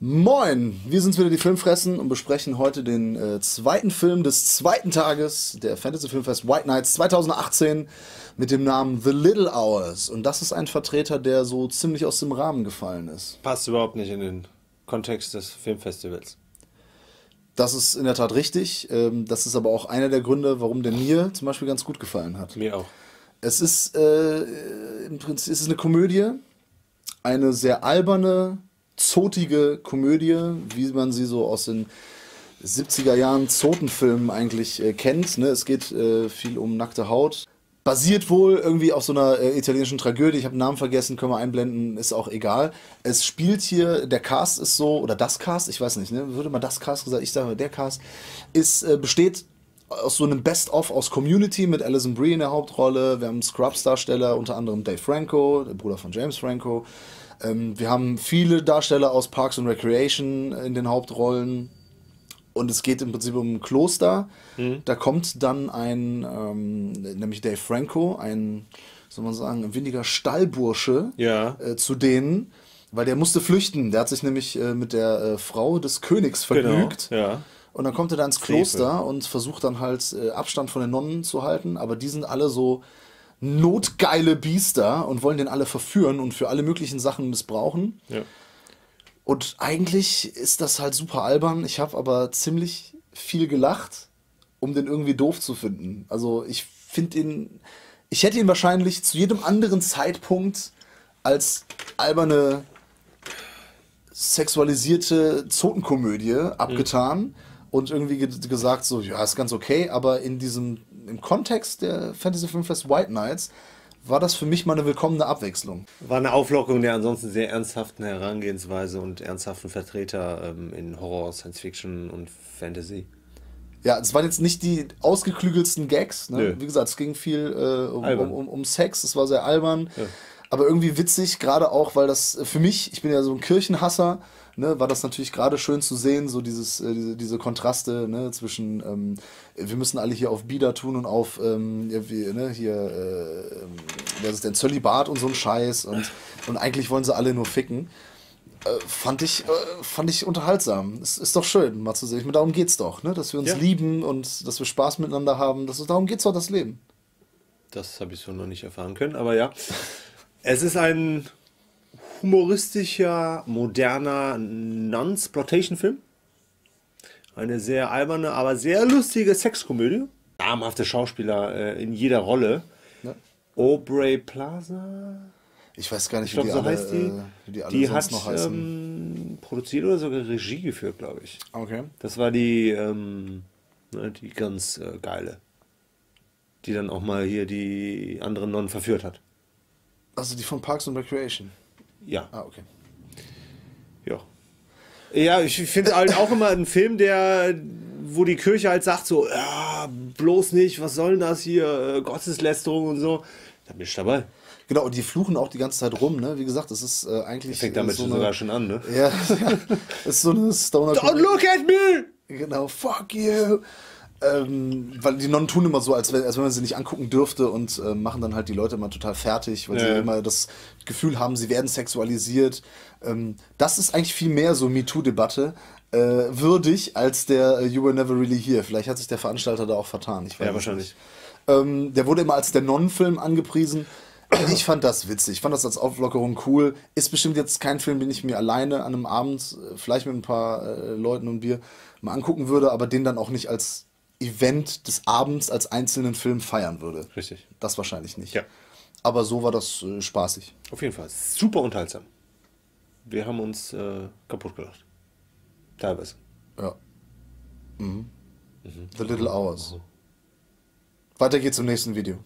Moin, wir sind wieder die Filmfressen und besprechen heute den äh, zweiten Film des zweiten Tages der Fantasy Filmfest White Nights 2018 mit dem Namen The Little Hours. Und das ist ein Vertreter, der so ziemlich aus dem Rahmen gefallen ist. Passt überhaupt nicht in den Kontext des Filmfestivals. Das ist in der Tat richtig. Ähm, das ist aber auch einer der Gründe, warum der mir zum Beispiel ganz gut gefallen hat. Mir auch. Es ist äh, im Prinzip es ist eine Komödie, eine sehr alberne, zotige Komödie, wie man sie so aus den 70er Jahren Zotenfilmen eigentlich äh, kennt. Ne? Es geht äh, viel um nackte Haut. Basiert wohl irgendwie auf so einer äh, italienischen Tragödie. Ich habe den Namen vergessen, können wir einblenden, ist auch egal. Es spielt hier, der Cast ist so, oder das Cast, ich weiß nicht, ne? würde man das Cast gesagt, ich sage der Cast, ist, äh, besteht aus so einem Best-of aus Community mit Alison Brie in der Hauptrolle. Wir haben Scrubs-Darsteller, unter anderem Dave Franco, der Bruder von James Franco. Ähm, wir haben viele Darsteller aus Parks and Recreation in den Hauptrollen. Und es geht im Prinzip um ein Kloster. Mhm. Da kommt dann ein, ähm, nämlich Dave Franco, ein, soll man sagen, ein windiger Stallbursche Ja. äh, zu denen, weil der musste flüchten. Der hat sich nämlich äh, mit der äh, Frau des Königs Genau. vergnügt. Ja. Und dann kommt er da ins Frevel. Kloster und versucht dann halt äh, Abstand von den Nonnen zu halten, aber die sind alle so notgeile Biester und wollen den alle verführen und für alle möglichen Sachen missbrauchen. ja. Und eigentlich ist das halt super albern. Ich habe aber ziemlich viel gelacht, um den irgendwie doof zu finden. Also ich finde ihn, ich hätte ihn wahrscheinlich zu jedem anderen Zeitpunkt als alberne, sexualisierte Zotenkomödie abgetan und irgendwie ge gesagt so, ja, ist ganz okay, aber in diesem, im Kontext der Fantasy Filmfest White Nights war das für mich mal eine willkommene Abwechslung. War eine Auflockerung der ansonsten sehr ernsthaften Herangehensweise und ernsthaften Vertreter ähm, in Horror, Science Fiction und Fantasy. Ja, es waren jetzt nicht die ausgeklügelsten Gags. Ne? Wie gesagt, es ging viel äh, um, um, um, um Sex, es war sehr albern. Ja. Aber irgendwie witzig, gerade auch, weil das äh, für mich, ich bin ja so ein Kirchenhasser, ne, war das natürlich gerade schön zu sehen, so dieses, äh, diese, diese Kontraste ne, zwischen, ähm, wir müssen alle hier auf Bieder tun und auf, ähm, wie, ne, hier, äh, ähm, wer ist denn, Zölibat und so ein Scheiß und, und eigentlich wollen sie alle nur ficken. Äh, fand ich, äh, fand ich unterhaltsam. Es ist doch schön, mal zu sehen. Ich meine, darum geht's doch, ne? dass wir uns Ja. lieben und dass wir Spaß miteinander haben. Das ist, darum geht's doch das Leben. Das habe ich so noch nicht erfahren können, aber ja. Es ist ein humoristischer, moderner Non-Sploitation-Film. Eine sehr alberne, aber sehr lustige Sexkomödie. Namhafte Schauspieler äh, in jeder Rolle. Ne? Aubrey Plaza, Ich weiß gar nicht, ich glaube, so heißt die. äh, wie die alle die hat noch ähm, produziert oder sogar Regie geführt, glaube ich. okay. Das war die, ähm, ne, die ganz äh, geile. Die dann auch mal hier die anderen Nonnen verführt hat. Also die von Parks and Recreation. Ja. Ah, okay. Ja. Ja, ich finde halt auch immer einen Film, der, wo die Kirche halt sagt so, ja, bloß nicht, was soll denn das hier, äh, Gotteslästerung und so. Da bin ich dabei. Genau, und die fluchen auch die ganze Zeit rum, ne? Wie gesagt, das ist äh, eigentlich. Fängt damit so eine, sogar schon an, ne? Ja, ist so eine Stoner. Don't look at me! Genau, fuck you. Ähm, weil die Nonnen tun immer so, als wenn, als wenn man sie nicht angucken dürfte und äh, machen dann halt die Leute immer total fertig, weil sie Ja. immer das Gefühl haben, sie werden sexualisiert. Ähm, das ist eigentlich viel mehr so MeToo-Debatte äh, würdig als der äh, You Were Never Really Here. Vielleicht hat sich der Veranstalter da auch vertan. Ja, wahrscheinlich. Ähm, der wurde immer als der Nonnenfilm angepriesen. Ich fand das witzig. Ich fand das als Auflockerung cool. Ist bestimmt jetzt kein Film, den ich mir alleine an einem Abend, äh, vielleicht mit ein paar äh, Leuten und Bier, mal angucken würde, aber den dann auch nicht als Event des Abends als einzelnen Film feiern würde. Richtig. Das wahrscheinlich nicht. Ja. Aber so war das äh, spaßig. Auf jeden Fall. Super unterhaltsam. Wir haben uns äh, kaputt gelacht. Teilweise. Ja. Mhm. The Little Hours. Weiter geht's im nächsten Video.